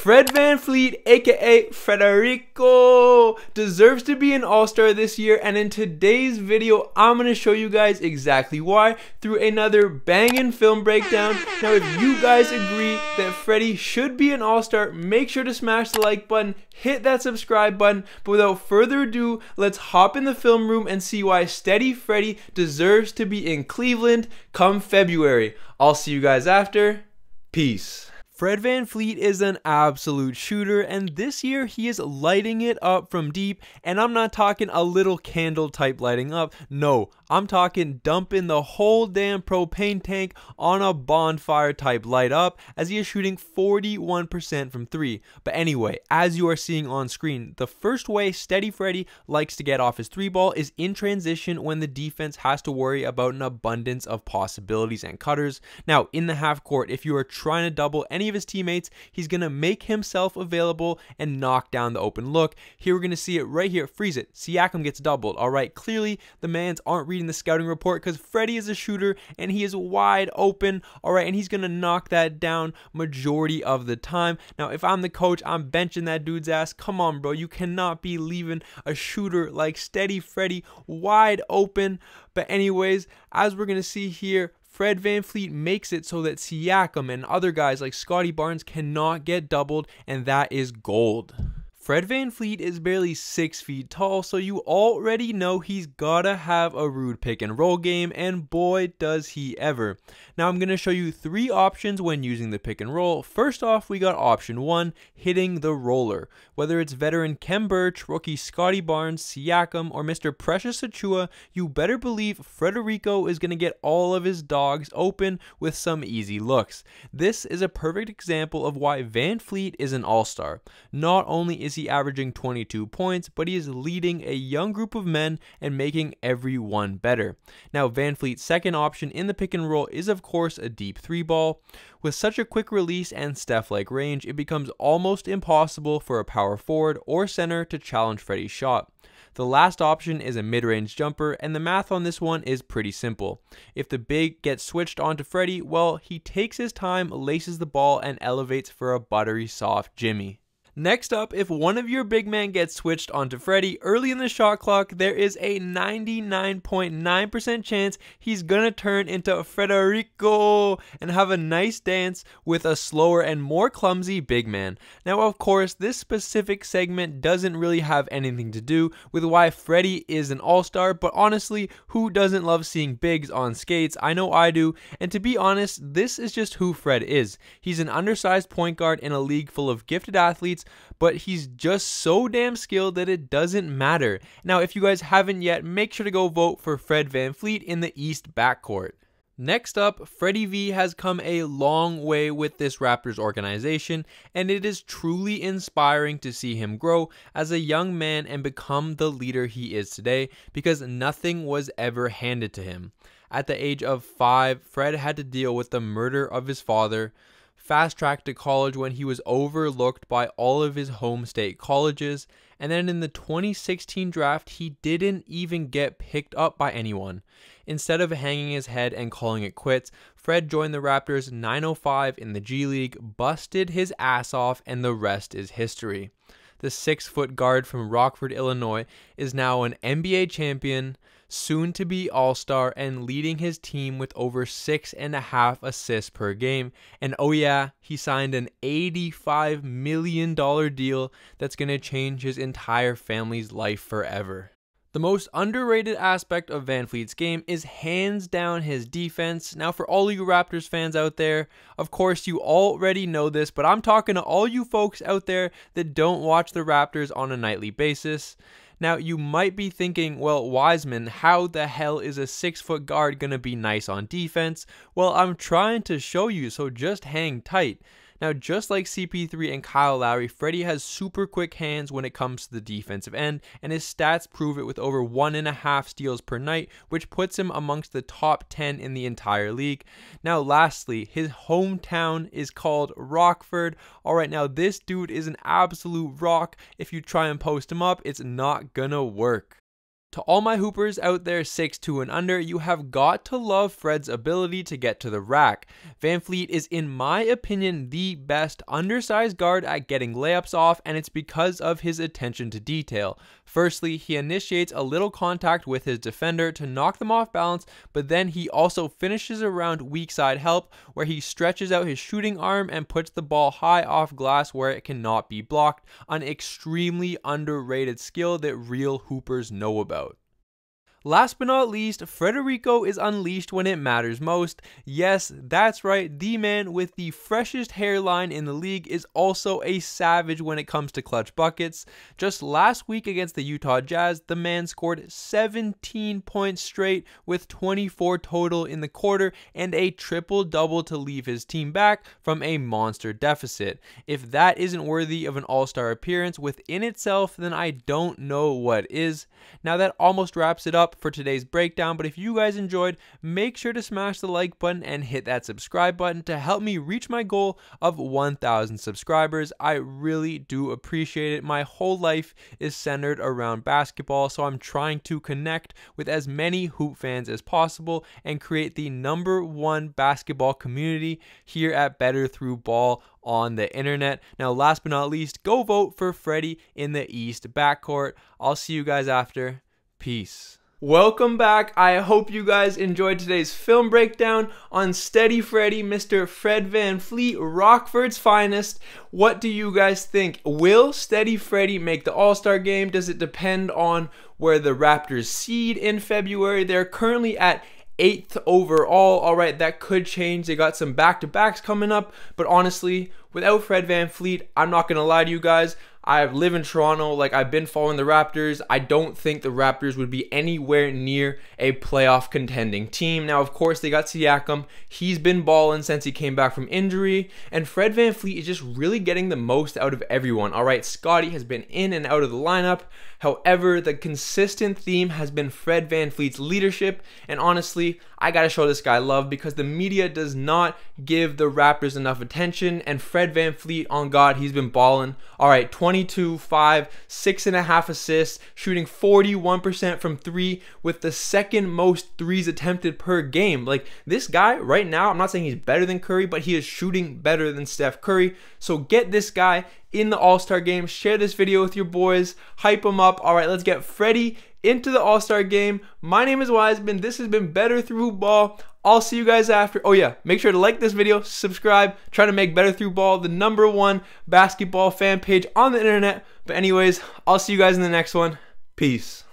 Fred VanVleet, aka Frederico, deserves to be an all-star this year and in today's video I'm going to show you guys exactly why through another banging film breakdown. Now if you guys agree that Freddie should be an all-star, make sure to smash the like button, hit that subscribe button, but without further ado, let's hop in the film room and see why Steady Freddie deserves to be in Cleveland come February. I'll see you guys after. Peace. Fred VanVleet is an absolute shooter, and this year he is lighting it up from deep. And I'm not talking a little candle type lighting up. No, I'm talking dumping the whole damn propane tank on a bonfire type light up as he is shooting 41% from three. But anyway, as you are seeing on screen, the first way Steady Freddy likes to get off his three ball is in transition when the defense has to worry about an abundance of possibilities and cutters. Now, in the half court, if you are trying to double any of his teammates, he's going to make himself available and knock down the open look. Here we're going to see it right here. Freeze it. Siakam gets doubled. All right, clearly the mans aren't reading the scouting report because Freddie is a shooter and he is wide open. All right, and he's going to knock that down majority of the time. Now, if I'm the coach, I'm benching that dude's ass. Come on, bro. You cannot be leaving a shooter like Steady Freddie wide open. But anyways, as we're going to see here, Fred VanVleet makes it so that Siakam and other guys like Scottie Barnes cannot get doubled, and that is gold. Fred VanVleet is barely 6 feet tall, so you already know he's gotta have a rude pick and roll game, and boy does he ever. Now I'm gonna show you three options when using the pick and roll. First off, we got option 1, hitting the roller. Whether it's veteran Khem Birch, rookie Scottie Barnes, Siakam, or Mr. Precious Achiuwa, you better believe Frederico is gonna get all of his dogs open with some easy looks. This is a perfect example of why VanVleet is an all-star. Not only is he he averaging 22 points, but he is leading a young group of men and making everyone better. Now, VanVleet's second option in the pick and roll is, of course, a deep three ball. With such a quick release and Steph like range, it becomes almost impossible for a power forward or center to challenge Freddie's shot. The last option is a mid-range jumper, and the math on this one is pretty simple. If the big gets switched onto Freddie, well, he takes his time, laces the ball, and elevates for a buttery soft Jimmy. Next up, if one of your big men gets switched onto Freddie early in the shot clock, there is a 99.9% chance he's gonna turn into Frederico and have a nice dance with a slower and more clumsy big man. Now, of course, this specific segment doesn't really have anything to do with why Freddie is an all-star, but honestly, who doesn't love seeing bigs on skates? I know I do, and to be honest, this is just who Fred is. He's an undersized point guard in a league full of gifted athletes but he's just so damn skilled that it doesn't matter. Now, if you guys haven't yet, make sure to go vote for Fred VanVleet in the East backcourt. Next up, Freddie V has come a long way with this Raptors organization, and it is truly inspiring to see him grow as a young man and become the leader he is today because nothing was ever handed to him. At the age of five, Fred had to deal with the murder of his father, fast tracked to college when he was overlooked by all of his home state colleges. And then in the 2016 draft, he didn't even get picked up by anyone. Instead of hanging his head and calling it quits, Fred joined the Raptors 905 in the G League, busted his ass off, and the rest is history. The six foot guard from Rockford, Illinois, is now an NBA champion, soon to be All Star, and leading his team with over six and a half assists per game. And oh, yeah, he signed an $85 million deal that's going to change his entire family's life forever. The most underrated aspect of VanVleet's game is hands down his defense. Now, for all you Raptors fans out there, of course, you already know this, but I'm talking to all you folks out there that don't watch the Raptors on a nightly basis. Now, you might be thinking, well, Wiseman, how the hell is a six foot guard going to be nice on defense? Well, I'm trying to show you, so just hang tight. Now, just like CP3 and Kyle Lowry, Freddie has super quick hands when it comes to the defensive end, and his stats prove it with over one and a half steals per night, which puts him amongst the top 10 in the entire league. Now, lastly, his hometown is called Rockford. All right, now this dude is an absolute rock. If you try and post him up, it's not gonna work. To all my hoopers out there 6'2 and under, you have got to love Fred's ability to get to the rack. VanVleet is, in my opinion, the best undersized guard at getting layups off, and it's because of his attention to detail. Firstly, he initiates a little contact with his defender to knock them off balance, but then he also finishes around weak side help, where he stretches out his shooting arm and puts the ball high off glass where it cannot be blocked, an extremely underrated skill that real hoopers know about. Last but not least, Federico is unleashed when it matters most. Yes, that's right, the man with the freshest hairline in the league is also a savage when it comes to clutch buckets. Just last week against the Utah Jazz, the man scored 17 points straight with 24 total in the quarter and a triple double to leave his team back from a monster deficit. If that isn't worthy of an all star appearance within itself, then I don't know what is. Now, that almost wraps it up up for today's breakdown. But if you guys enjoyed, make sure to smash the like button and hit that subscribe button to help me reach my goal of 1,000 subscribers. I really do appreciate it. My whole life is centered around basketball, so I'm trying to connect with as many hoop fans as possible and create the number one basketball community here at Better Through Ball on the internet. Now, last but not least, go vote for Freddie in the East backcourt. I'll see you guys after. Peace. Welcome back. I hope you guys enjoyed today's film breakdown on Steady Freddy, Mr. Fred VanVleet, Rockford's finest. What do you guys think? Will Steady Freddy make the All Star game? Does it depend on where the Raptors seed in February? They're currently at eighth overall. All right, that could change. They got some back to backs coming up, but honestly, without Fred VanVleet, I'm not going to lie to you guys. I live in Toronto. Like, I've been following the Raptors. I don't think the Raptors would be anywhere near a playoff contending team. Now, of course, they got Siakam. He's been balling since he came back from injury. And Fred VanVleet is just really getting the most out of everyone. All right, Scottie has been in and out of the lineup. However, the consistent theme has been Fred VanVleet's leadership. And honestly, I got to show this guy love because the media does not give the Raptors enough attention. And Fred VanVleet, on God, he's been balling. All right, 22, 5, 6.5 assists, shooting 41% from three with the second most threes attempted per game. Like this guy right now, I'm not saying he's better than Curry, but he is shooting better than Steph Curry. So get this guy in the All Star game. Share this video with your boys, hype them up. All right, let's get Freddie into the All Star game. My name is Wiseman. This has been Better Through Ball. I'll see you guys after. Oh, yeah, make sure to like this video, subscribe, try to make Better Through Ball the number one basketball fan page on the internet. But, anyways, I'll see you guys in the next one. Peace.